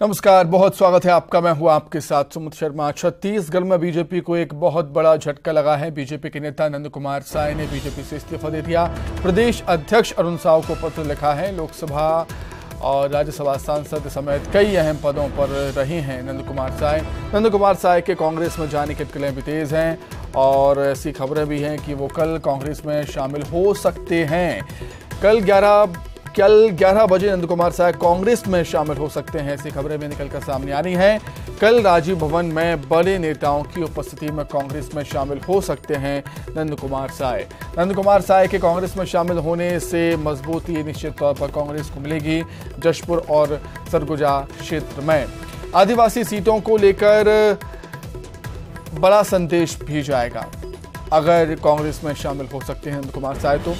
नमस्कार, बहुत स्वागत है आपका। मैं हूँ आपके साथ सुमित शर्मा। छत्तीसगढ़ में बीजेपी को एक बहुत बड़ा झटका लगा है। बीजेपी के नेता नंद कुमार साय ने बीजेपी से इस्तीफा दे दिया। प्रदेश अध्यक्ष अरुण साव को पत्र लिखा है। लोकसभा और राज्यसभा सांसद समेत कई अहम पदों पर रहे हैं नंद कुमार साय। नंद कुमार साय के कांग्रेस में जाने के अटकलें भी तेज हैं और ऐसी खबरें भी हैं कि वो कल कांग्रेस में शामिल हो सकते हैं। कल 11 कल 11 बजे नंद कुमार साय कांग्रेस में शामिल हो सकते हैं। ऐसी खबरें भी निकलकर सामने आ रही हैं। कल राजीव भवन में बड़े नेताओं की उपस्थिति में कांग्रेस में शामिल हो सकते हैं नंद कुमार साय। नंद कुमार साय के कांग्रेस में शामिल होने से मजबूती निश्चित तौर पर कांग्रेस को मिलेगी जशपुर और सरगुजा क्षेत्र में। आदिवासी सीटों को लेकर बड़ा संदेश भी जाएगा। अगर कांग्रेस में शामिल हो सकते हैं नंद कुमार साय तो।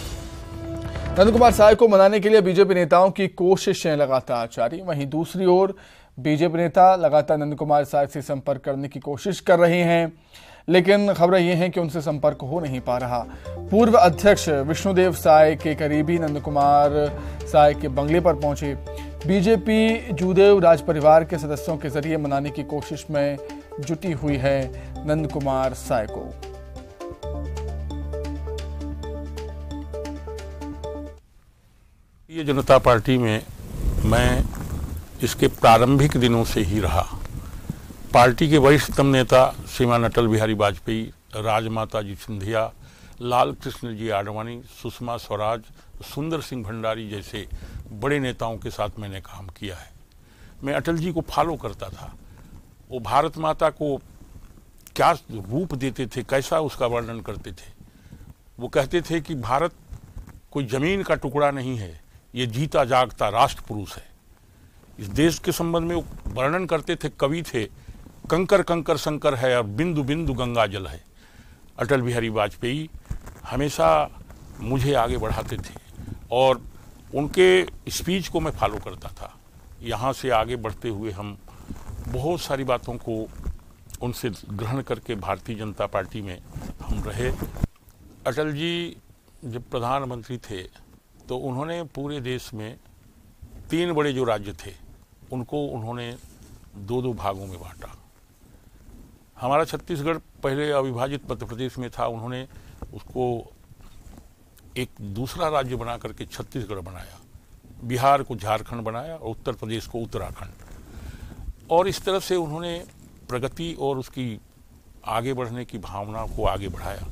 नंद कुमार साय को मनाने के लिए बीजेपी नेताओं की कोशिशें लगातार जारी। वहीं दूसरी ओर, बीजेपी नेता लगातार नंद कुमार साय से संपर्क करने की कोशिश कर रहे हैं, लेकिन खबरें ये हैं कि उनसे संपर्क हो नहीं पा रहा। पूर्व अध्यक्ष विष्णुदेव साय के करीबी नंद कुमार साय के बंगले पर पहुँचे। बीजेपी जूदेव राज परिवार के सदस्यों के ज़रिए मनाने की कोशिश में जुटी हुई है नंद कुमार साय को। ये जनता पार्टी में मैं इसके प्रारंभिक दिनों से ही रहा। पार्टी के वरिष्ठतम नेता श्रीमान अटल बिहारी वाजपेयी, राजमाता जी सिंधिया, लाल कृष्ण जी आडवाणी, सुषमा स्वराज, सुंदर सिंह भंडारी जैसे बड़े नेताओं के साथ मैंने काम किया है। मैं अटल जी को फॉलो करता था। वो भारत माता को क्या रूप देते थे, कैसा उसका वर्णन करते थे? वो कहते थे कि भारत कोई ज़मीन का टुकड़ा नहीं है ये जीता जागता राष्ट्र पुरुष है। इस देश के संबंध में वर्णन करते थे, कवि थे, कंकर कंकर शंकर है और बिंदु बिंदु गंगा जल है। अटल बिहारी वाजपेयी हमेशा मुझे आगे बढ़ाते थे और उनके स्पीच को मैं फॉलो करता था। यहाँ से आगे बढ़ते हुए हम बहुत सारी बातों को उनसे ग्रहण करके भारतीय जनता पार्टी में हम रहे। अटल जी जब प्रधानमंत्री थे तो उन्होंने पूरे देश में तीन बड़े जो राज्य थे, उनको उन्होंने दो दो भागों में बांटा। हमारा छत्तीसगढ़ पहले अविभाजित मध्य प्रदेश में था, उन्होंने उसको एक दूसरा राज्य बना करके छत्तीसगढ़ बनाया। बिहार को झारखंड बनाया और उत्तर प्रदेश को उत्तराखंड। और इस तरह से उन्होंने प्रगति और उसकी आगे बढ़ने की भावना को आगे बढ़ाया।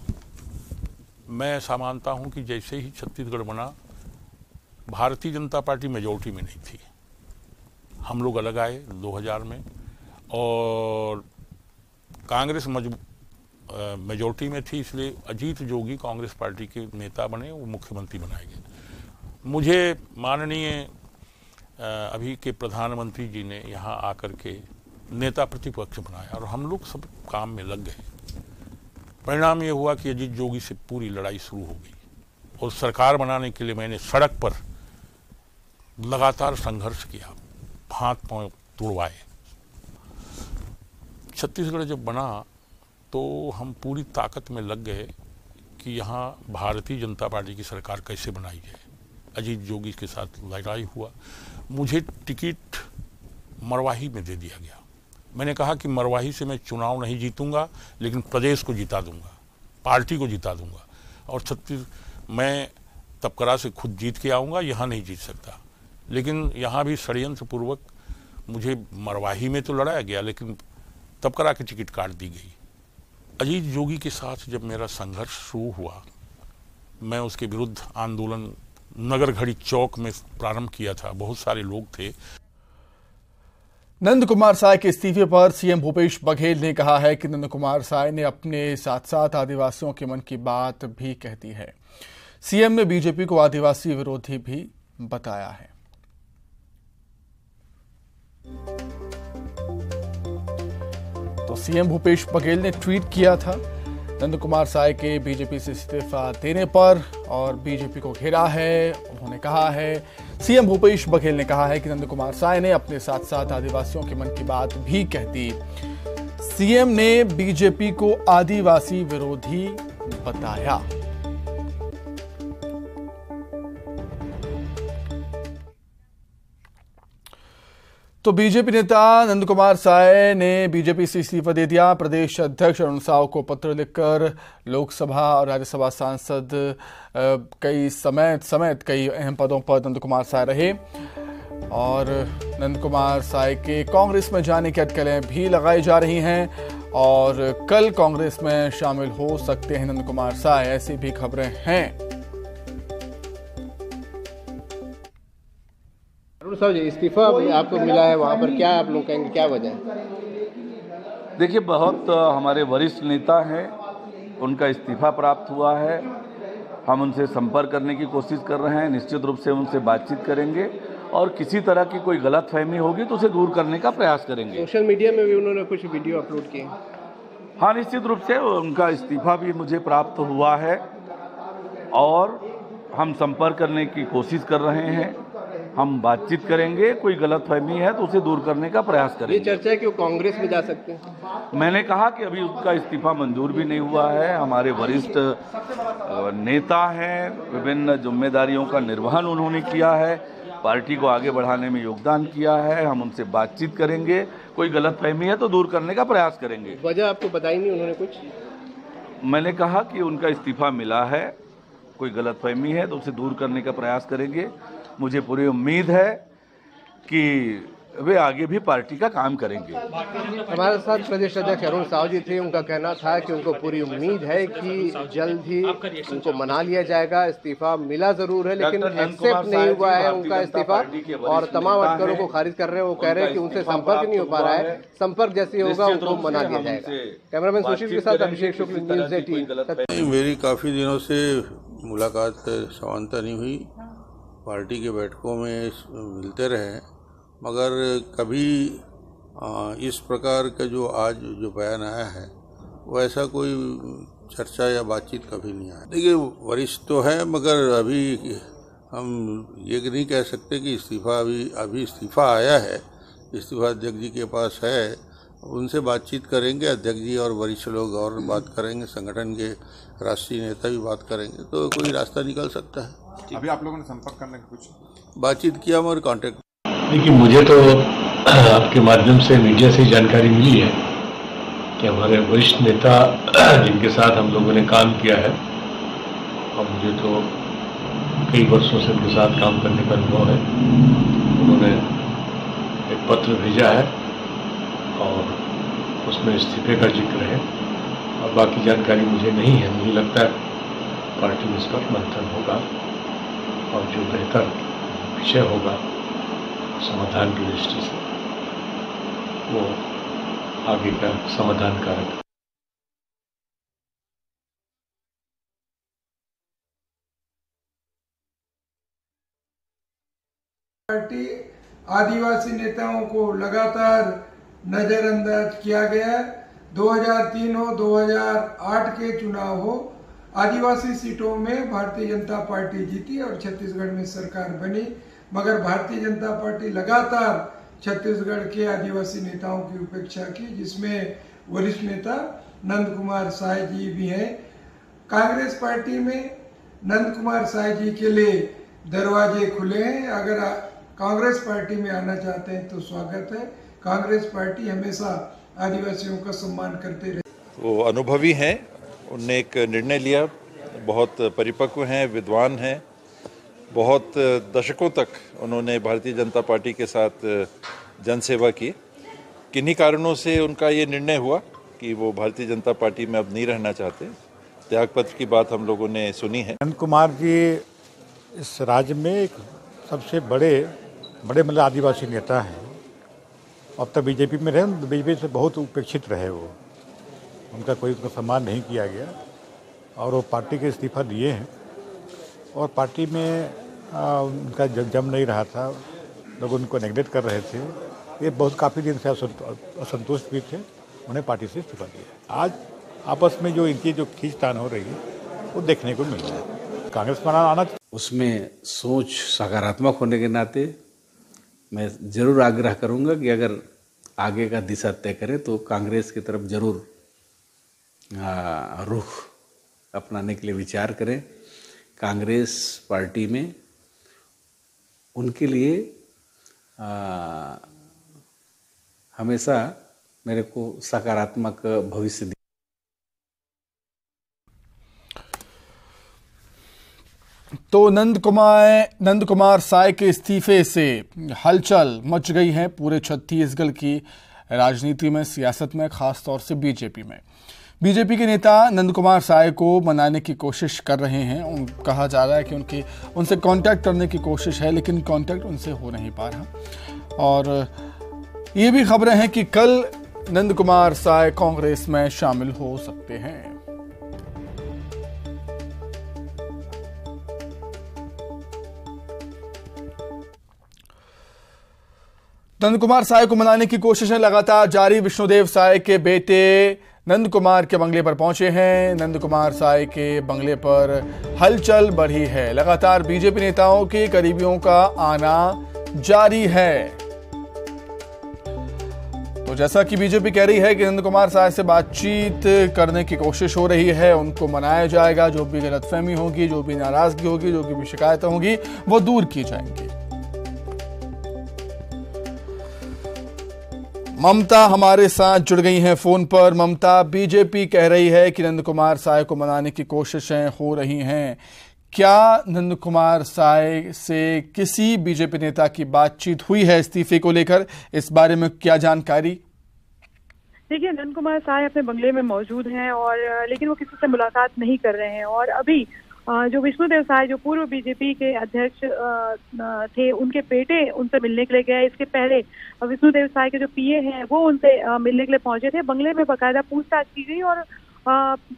मैं ऐसा मानता हूँ कि जैसे ही छत्तीसगढ़ बना भारतीय जनता पार्टी मेजोरिटी में नहीं थी। हम लोग अलग आए 2000 में और कांग्रेस मेजोरिटी में थी, इसलिए अजीत जोगी कांग्रेस पार्टी के नेता बने, वो मुख्यमंत्री बनाए गए। मुझे माननीय अभी के प्रधानमंत्री जी ने यहाँ आकर के नेता प्रतिपक्ष बनाया और हम लोग सब काम में लग गए। परिणाम ये हुआ कि अजीत जोगी से पूरी लड़ाई शुरू हो गई और सरकार बनाने के लिए मैंने सड़क पर लगातार संघर्ष किया, हाथ पाँव तोड़वाए। छत्तीसगढ़ जब बना तो हम पूरी ताकत में लग गए कि यहाँ भारतीय जनता पार्टी की सरकार कैसे बनाई जाए। अजीत जोगी के साथ लड़ाई हुआ। मुझे टिकट मरवाही में दे दिया गया। मैंने कहा कि मरवाही से मैं चुनाव नहीं जीतूँगा, लेकिन प्रदेश को जिता दूँगा, पार्टी को जिता दूँगा। और छत्तीस, मैं तबकरा से खुद जीत के आऊँगा, यहाँ नहीं जीत सकता। लेकिन यहाँ भी षडयंत्र पूर्वक मुझे मरवाही में तो लड़ाया गया, लेकिन तब करा के टिकट काट दी गई। अजीत जोगी के साथ जब मेरा संघर्ष शुरू हुआ, मैं उसके विरुद्ध आंदोलन नगर घड़ी चौक में प्रारंभ किया था। बहुत सारे लोग थे। नंद कुमार साय के इस्तीफे पर सीएम भूपेश बघेल ने कहा है कि नंद कुमार साय ने अपने साथ साथ आदिवासियों के मन की बात भी कहती है। सीएम ने बीजेपी को आदिवासी विरोधी भी बताया है। तो सीएम भूपेश बघेल ने ट्वीट किया था। नंद कुमार साय के बीजेपी से इस्तीफा देने पर और बीजेपी को घेरा है, उन्होंने कहा है। सीएम भूपेश बघेल ने कहा है कि नंद कुमार साय ने अपने साथ साथ आदिवासियों के मन की बात भी कह दी। सीएम ने बीजेपी को आदिवासी विरोधी बताया। तो बीजेपी नेता नंद कुमार साय ने बीजेपी से इस्तीफा दे दिया। प्रदेश अध्यक्ष अरुण साव को पत्र लिखकर लोकसभा और राज्यसभा सांसद कई समय समेत कई अहम पदों पर नंद कुमार साय रहे। और नंद कुमार साय के कांग्रेस में जाने की अटकलें भी लगाई जा रही हैं। और कल कांग्रेस में शामिल हो सकते हैं नंद कुमार साय, ऐसी भी खबरें हैं। साहब जी इस्तीफा आपको मिला है वहाँ पर। क्या आप लोग कहेंगे क्या वजह है? देखिए बहुत हमारे वरिष्ठ नेता हैं उनका इस्तीफा प्राप्त हुआ है। हम उनसे संपर्क करने की कोशिश कर रहे हैं निश्चित रूप से उनसे बातचीत करेंगे और किसी तरह की कोई गलत फहमी होगी तो उसे दूर करने का प्रयास करेंगे। सोशल मीडिया में भी उन्होंने कुछ वीडियो अपलोड किए। हाँ निश्चित रूप से उनका इस्तीफा भी मुझे प्राप्त हुआ है और हम संपर्क करने की कोशिश कर रहे हैं। हम बातचीत करेंगे कोई गलत फहमी है तो उसे दूर करने का प्रयास करेंगे। ये चर्चा है कि वो कांग्रेस में जा सकते हैं? मैंने कहा कि अभी उसका इस्तीफा मंजूर भी नहीं हुआ है। हमारे वरिष्ठ नेता हैं विभिन्न जिम्मेदारियों का निर्वहन उन्होंने किया है पार्टी को आगे बढ़ाने में योगदान किया है हम उनसे बातचीत करेंगे। कोई गलत फहमी है तो दूर करने का प्रयास करेंगे। वजह आपको बताई नहीं उन्होंने कुछ? मैंने कहा कि उनका इस्तीफा मिला है कोई गलत फहमी है तो उसे दूर करने का प्रयास करेंगे। मुझे पूरी उम्मीद है कि वे आगे भी पार्टी का काम करेंगे। हमारे साथ प्रदेश अध्यक्ष अरुण साहु जी थे उनका कहना था कि उनको पूरी उम्मीद है कि जल्द ही उनको मना लिया जाएगा इस्तीफा मिला ज़रूर है लेकिन एक्सेप्ट नहीं हुआ है उनका इस्तीफा। और तमाम अटकलों को खारिज कर रहे हैं वो कह रहे हैं कि उनसे संपर्क नहीं हो पा रहा है। संपर्क जैसे होगा उनको मना लिया जाएगा। कैमरामैन सुशील के साथ अभिषेक शुक्ल न्यूज़ एटीन। मेरी काफ़ी दिनों से मुलाकात समानता नहीं हुई। पार्टी के बैठकों में मिलते रहे, मगर कभी इस प्रकार का जो आज जो बयान आया है, वैसा कोई चर्चा या बातचीत कभी नहीं आया। देखिए, वरिष्ठ तो है, मगर अभी हम ये नहीं कह सकते कि इस्तीफा अभी अभी इस्तीफा आया है। इस्तीफा अध्यक्ष जी के पास है, उनसे बातचीत करेंगे, अध्यक्ष जी और वरिष्ठ लोग और बात करेंगे, संगठन के राष्ट्रीय नेता भी बात करेंगे तो कोई रास्ता निकल सकता है। अभी आप लोगों ने संपर्क करने का कुछ बातचीत किया मगर कांटेक्ट देखिए मुझे तो आपके माध्यम से मीडिया से जानकारी मिली है कि हमारे वरिष्ठ नेता जिनके साथ हम लोगों ने काम किया है और मुझे तो कई वर्षों से उनके साथ काम करने का अनुभव है। उन्होंने एक पत्र भेजा है और उसमें इस्तीफे का ज़िक्र है और बाकी जानकारी मुझे नहीं है। मुझे लगता है पार्टी में इस पर मंथन होगा। और जो बेहतर विषय होगा समाधान की दृष्टि से, वो आगे का समाधान कारक पार्टी आदिवासी नेताओं को लगातार नजरअंदाज किया गया। 2003 हो 2008 के चुनाव हो आदिवासी सीटों में भारतीय जनता पार्टी जीती और छत्तीसगढ़ में सरकार बनी, मगर भारतीय जनता पार्टी लगातार छत्तीसगढ़ के आदिवासी नेताओं की उपेक्षा की, जिसमें वरिष्ठ नेता नंद कुमार साय जी भी हैं। कांग्रेस पार्टी में नंद कुमार साय जी के लिए दरवाजे खुले हैं। अगर कांग्रेस पार्टी में आना चाहते हैं तो स्वागत है। कांग्रेस पार्टी हमेशा आदिवासियों का सम्मान करते रहे। वो अनुभवी हैं उनने एक निर्णय लिया। बहुत परिपक्व हैं, विद्वान हैं। बहुत दशकों तक उन्होंने भारतीय जनता पार्टी के साथ जनसेवा की। किन्हीं कारणों से उनका ये निर्णय हुआ कि वो भारतीय जनता पार्टी में अब नहीं रहना चाहते, त्यागपत्र की बात हम लोगों ने सुनी है। अनंत कुमार जी इस राज्य में एक सबसे बड़े बड़े मतलब आदिवासी नेता हैं। अब तक बीजेपी में रहे, बीजेपी से बहुत उपेक्षित रहे वो। उनका कोई उनका सम्मान नहीं किया गया और वो पार्टी के इस्तीफा दिए हैं। और पार्टी में आ, उनका जम नहीं रहा था। लोग उनको नेगलेक्ट कर रहे थे। ये बहुत काफ़ी दिन से असंतुष्ट भी थे। उन्हें पार्टी से इस्तीफा दिया आज आपस में जो इनकी जो खींचतान हो रही है वो देखने को मिल रहा है। कांग्रेस में आना उसमें सोच सकारात्मक होने के नाते मैं ज़रूर आग्रह करूँगा कि अगर आगे का दिशा तय करें तो कांग्रेस की तरफ़ ज़रूर रुख अपनाने के लिए विचार करें। कांग्रेस पार्टी में उनके लिए आ, हमेशा मेरे को सकारात्मक भविष्य तो नंद कुमार नंद कुमार साय के इस्तीफे से हलचल मच गई है पूरे छत्तीसगढ़ की राजनीति में सियासत में खास तौर से बीजेपी में। बीजेपी के नेता नंद कुमार साय को मनाने की कोशिश कर रहे हैं। उन, कहा जा रहा है कि उनके उनसे कांटेक्ट करने की कोशिश है लेकिन कांटेक्ट उनसे हो नहीं पा रहा। और ये भी खबरें हैं कि कल नंद कुमार साय कांग्रेस में शामिल हो सकते हैं। नंद कुमार साय को मनाने की कोशिशें लगातार जारी। विष्णुदेव साय के बेटे नंद कुमार के बंगले पर पहुँचे हैं। नंद कुमार साय के बंगले पर हलचल बढ़ी है। लगातार बीजेपी नेताओं के करीबियों का आना जारी है। तो जैसा कि बीजेपी कह रही है कि नंद कुमार साय से बातचीत करने की कोशिश हो रही है, उनको मनाया जाएगा। जो भी गलतफहमी होगी, जो भी नाराज़गी होगी, जो भी शिकायतें होंगी, वो दूर की जाएँगी। ममता हमारे साथ जुड़ गई हैं फ़ोन पर। ममता बीजेपी कह रही है कि नंद कुमार साय को मनाने की कोशिशें हो रही हैं। क्या नंद कुमार साय से किसी बीजेपी नेता की बातचीत हुई है इस्तीफे को लेकर? इस बारे में क्या जानकारी? देखिए नंद कुमार साय अपने बंगले में मौजूद हैं और, लेकिन वो किसी से मुलाकात नहीं कर रहे हैं। और अभी जो विष्णुदेव साय जो पूर्व बीजेपी के अध्यक्ष थे, उनके बेटे उनसे मिलने के लिए गए। इसके पहले विष्णुदेव साय के जो पीए हैं, वो उनसे मिलने के लिए पहुँचे थे। बंगले में बकायदा पूछताछ की गई और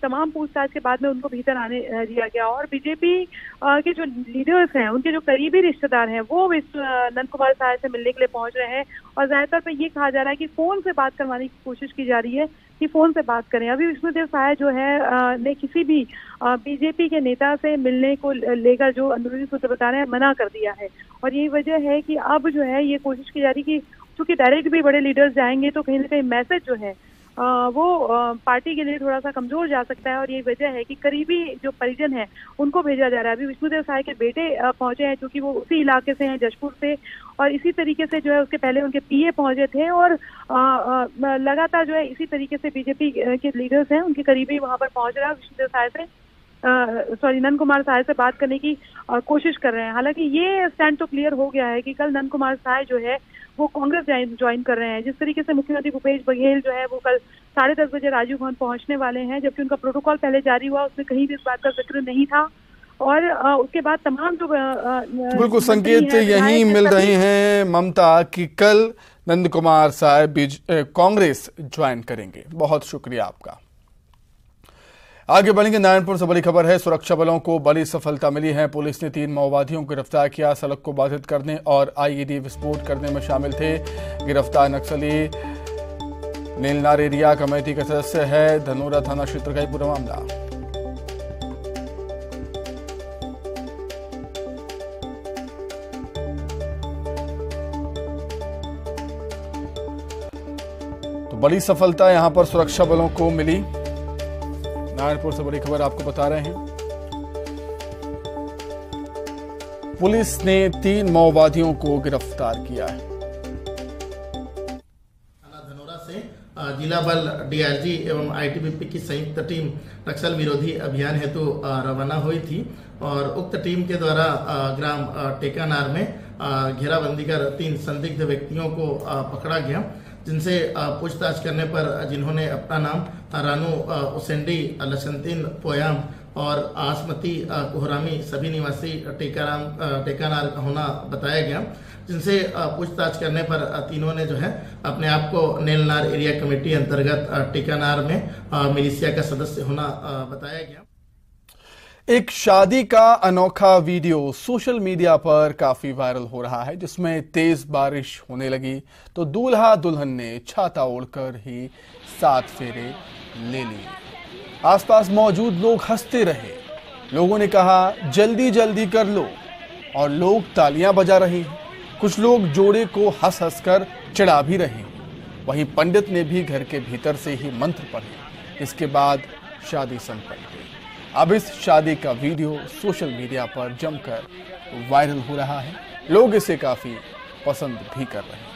तमाम पूछताछ के बाद में उनको भीतर आने दिया गया। और बीजेपी के जो लीडर्स हैं, उनके जो करीबी रिश्तेदार हैं, वो नंद कुमार साय से मिलने के लिए पहुँच रहे हैं। और ज़्यादातर पे ये कहा जा रहा है कि फ़ोन से बात करवाने की कोशिश की जा रही है। कि फ़ोन से बात करें। अभी विष्णुदेव साय जो है ने किसी भी बीजेपी के नेता से मिलने को लेकर जो अंदरूनी सूत्र बता रहे हैं, मना कर दिया है। और यही वजह है कि अब जो है, ये कोशिश की जा रही कि चूँकि डायरेक्ट भी बड़े लीडर्स जाएँगे तो कहीं ना कहीं मैसेज जो है वो पार्टी के लिए थोड़ा सा कमज़ोर जा सकता है और ये वजह है कि करीबी जो परिजन है, उनको भेजा जा रहा है। अभी विष्णुदेव साय के बेटे पहुँचे हैं क्योंकि वो उसी इलाके से हैं, जशपुर से और इसी तरीके से जो है उसके पहले उनके पीए पहुँचे थे और लगातार जो है इसी तरीके से बीजेपी के लीडर्स हैं, उनके करीबी वहाँ पर पहुँच रहा है विष्णुदेव साय से। सॉरी नंद कुमार साय से बात करने की कोशिश कर रहे हैं। हालाँकि ये स्टैंड तो क्लियर हो गया है कि कल नंद कुमार साय जो है वो कांग्रेस ज्वाइन कर रहे हैं। जिस तरीके से मुख्यमंत्री भूपेश बघेल जो है वो कल साढ़े दस बजे राजीव भवन पहुँचने वाले हैं जबकि उनका प्रोटोकॉल पहले जारी हुआ उसमें कहीं भी इस बात का ज़िक्र नहीं था। और उसके बाद तमाम जो बिल्कुल संकेत यही मिल रहे हैं ममता कि कल नंद कुमार साहब कांग्रेस ज्वाइन करेंगे। बहुत शुक्रिया आपका। आगे बढ़ेंगे, नारायणपुर से बड़ी खबर है, सुरक्षा बलों को बड़ी सफलता मिली है। पुलिस ने तीन माओवादियों को गिरफ़्तार किया, सड़क को बाधित करने और आईईडी विस्फोट करने में शामिल थे। गिरफ़्तार नक्सली नीलनार एरिया कमेटी का सदस्य है, धनोरा थाना क्षेत्र का पूरा मामला। तो बड़ी सफलता यहाँ पर सुरक्षा बलों को मिली। नारायणपुर से बड़ी खबर आपको बता रहे हैं। पुलिस ने तीन माओवादियों को गिरफ़्तार किया है। जिला बल डीआरजी एवं आईटीबीपी की संयुक्त टीम नक्सल विरोधी अभियान हेतु रवाना हुई थी और उक्त टीम के द्वारा ग्राम टेकानार में घेराबंदी कर तीन संदिग्ध व्यक्तियों को पकड़ा गया, जिनसे पूछताछ करने पर, जिन्होंने अपना नाम रानू उसेंडी लसंतीन, पोयाम और आसमती कोहरामी सभी निवासी टेकाराम टेकानार होना बताया गया। जिनसे पूछताछ करने पर तीनों ने जो है अपने आप को नेलनार एरिया कमेटी अंतर्गत टेकानार में मिलिशिया का सदस्य होना बताया गया। एक शादी का अनोखा वीडियो सोशल मीडिया पर काफ़ी वायरल हो रहा है, जिसमें तेज बारिश होने लगी तो दूल्हा दुल्हन ने छाता ओढ़कर ही सात फेरे ले लिए। आसपास मौजूद लोग हँसते रहे। लोगों ने कहा, जल्दी जल्दी कर लो। और लोग तालियाँ बजा रहे हैं। कुछ लोग जोड़े को हंस हंस कर चढ़ा भी रहे हैं। वहीं पंडित ने भी घर के भीतर से ही मंत्र पढ़े। इसके बाद शादी संपन्न हुई। अब इस शादी का वीडियो सोशल मीडिया पर जमकर वायरल हो रहा है। लोग इसे काफ़ी पसंद भी कर रहे हैं।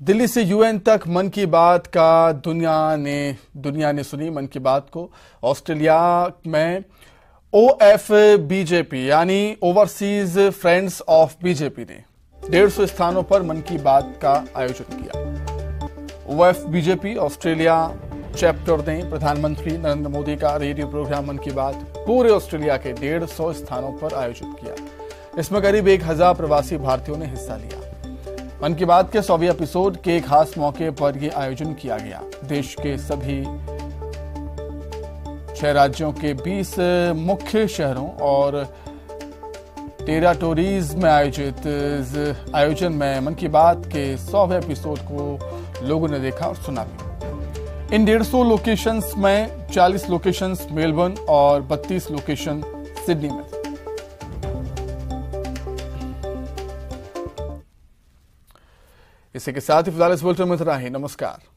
दिल्ली से यूएन तक मन की बात का दुनिया ने दुनिया ने सुनी मन की बात को। ऑस्ट्रेलिया में ओ एफ़ बीजेपी यानी ओवरसीज फ्रेंड्स ऑफ़ बीजेपी ने डेढ़ सौ स्थानों पर मन की बात का आयोजन किया। ओएफ बीजेपी, ऑस्ट्रेलिया, चैप्टर ने प्रधानमंत्री नरेंद्र मोदी का रेडियो प्रोग्राम मन की बात पूरे ऑस्ट्रेलिया के डेढ़ सौ स्थानों पर आयोजित किया। इसमें करीब एक हज़ार प्रवासी भारतीयों ने हिस्सा लिया। मन की बात के सौवीं एपिसोड के खास मौके पर यह आयोजन किया गया। देश के सभी छह राज्यों के 20 मुख्य शहरों और टेराटोरीज में आयोजित आयोजन में मन की बात के सौवें एपिसोड को लोगों ने देखा और सुना भी। इन डेढ़ सौ लोकेशंस में 40 लोकेशंस मेलबर्न और 32 लोकेशन सिडनी में। इसी के साथ ही फ़िलहाल इस बुलेटिन में इतना ही। नमस्कार।